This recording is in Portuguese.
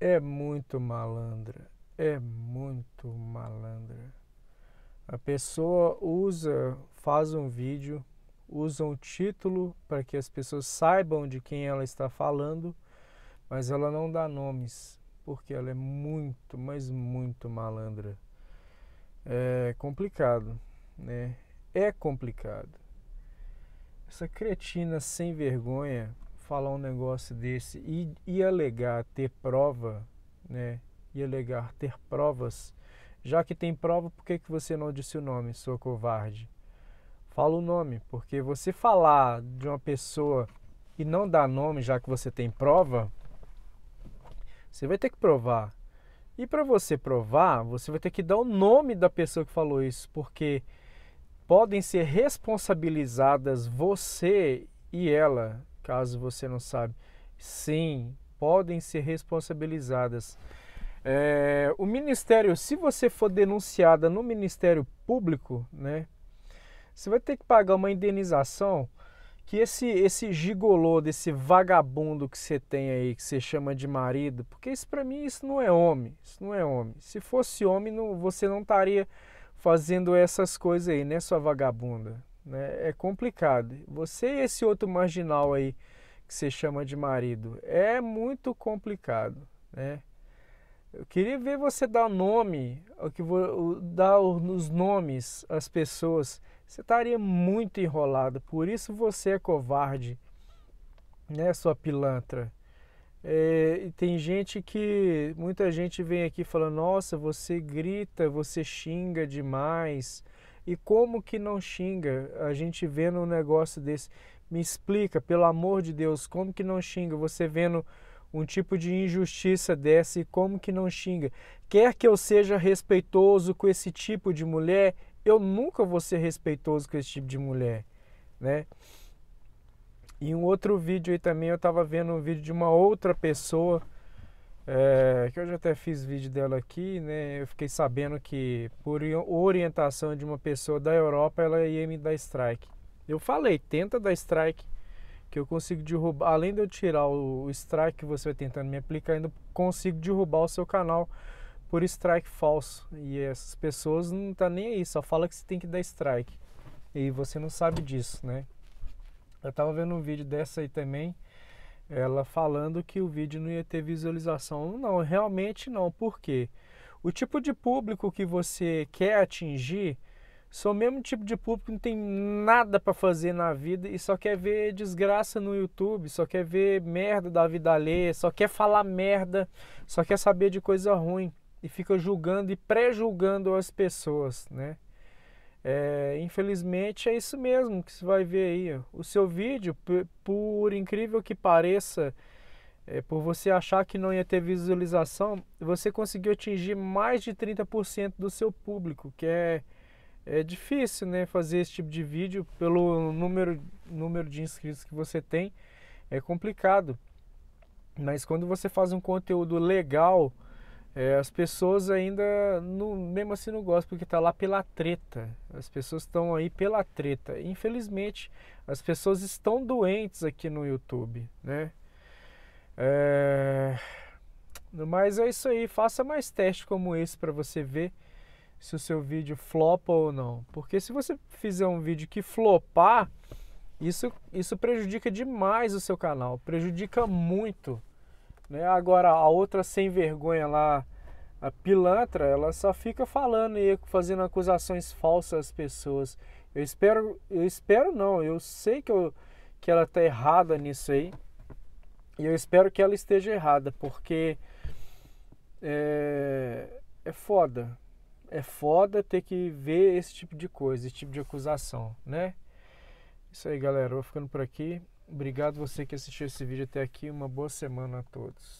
é muito malandra, é muito malandra. A pessoa usa, faz um vídeo, usa um título para que as pessoas saibam de quem ela está falando, mas ela não dá nomes, porque ela é muito, mas muito malandra. É complicado, né? É complicado. Essa cretina sem vergonha falar um negócio desse e, e alegar ter prova, né? E alegar ter provas. Já que tem prova, por que, que você não disse o nome, sua covarde? Fala o nome, porque você falar de uma pessoa e não dar nome, já que você tem prova, você vai ter que provar. E para você provar, você vai ter que dar o nome da pessoa que falou isso, porque podem ser responsabilizadas você e ela caso você não sabe. Sim, podem ser responsabilizadas. É, o Ministério, se você for denunciada no Ministério Público, né, você vai ter que pagar uma indenização que esse, esse gigolô, desse vagabundo que você tem aí, que você chama de marido, porque isso para mim isso não é homem, isso não é homem. Se fosse homem, não, você não estaria fazendo essas coisas aí, né, sua vagabunda? Né? É complicado. Você e esse outro marginal aí que você chama de marido, é muito complicado, né? Eu queria ver você dar nome, que dar os nomes às pessoas. Você estaria muito enrolado. Por isso você é covarde, né, sua pilantra. É, e tem gente que muita gente vem aqui falando: Nossa, você grita, você xinga demais. E como que não xinga? A gente vendo um negócio desse. Me explica, pelo amor de Deus, como que não xinga? Você vendo um tipo de injustiça dessa e como que não xinga? Quer que eu seja respeitoso com esse tipo de mulher, eu nunca vou ser respeitoso com esse tipo de mulher, né? E um outro vídeo aí também, eu estava vendo um vídeo de uma outra pessoa é, que eu já até fiz vídeo dela aqui, né? Eu fiquei sabendo que por orientação de uma pessoa da Europa ela ia me dar strike. Eu falei, tenta dar strike, que eu consigo derrubar. Além de eu tirar o strike que você vai tentando me aplicar, ainda consigo derrubar o seu canal por strike falso. E essas pessoas não tá nem aí, só fala que você tem que dar strike. E você não sabe disso, né? Eu tava vendo um vídeo dessa aí também ela falando que o vídeo não ia ter visualização. Não, realmente não. Por quê? O tipo de público que você quer atingir são o mesmo tipo de público que não tem nada para fazer na vida e só quer ver desgraça no YouTube, só quer ver merda da vida alheia, só quer falar merda, só quer saber de coisa ruim e fica julgando e pré-julgando as pessoas, né? É, infelizmente é isso mesmo que você vai ver aí. O seu vídeo, por, incrível que pareça, é, por você achar que não ia ter visualização, você conseguiu atingir mais de 30% do seu público, que é, é difícil né, fazer esse tipo de vídeo pelo número, número de inscritos que você tem, é complicado. Mas quando você faz um conteúdo legal, é, as pessoas ainda, não, mesmo assim, não gostam, porque está lá pela treta. As pessoas estão aí pela treta. Infelizmente, as pessoas estão doentes aqui no YouTube, né? É... Mas é isso aí, faça mais testes como esse para você ver se o seu vídeo flopa ou não. Porque se você fizer um vídeo que flopar, isso, isso prejudica demais o seu canal, prejudica muito. Né? Agora, a outra sem vergonha lá, a pilantra, ela só fica falando e fazendo acusações falsas às pessoas. Eu espero, eu espero não, eu sei que, eu, que ela está errada nisso aí. E eu espero que ela esteja errada, porque é, é foda. É foda ter que ver esse tipo de coisa, esse tipo de acusação, né? Isso aí, galera. Vou ficando por aqui. Obrigado você que assistiu esse vídeo até aqui. Uma boa semana a todos.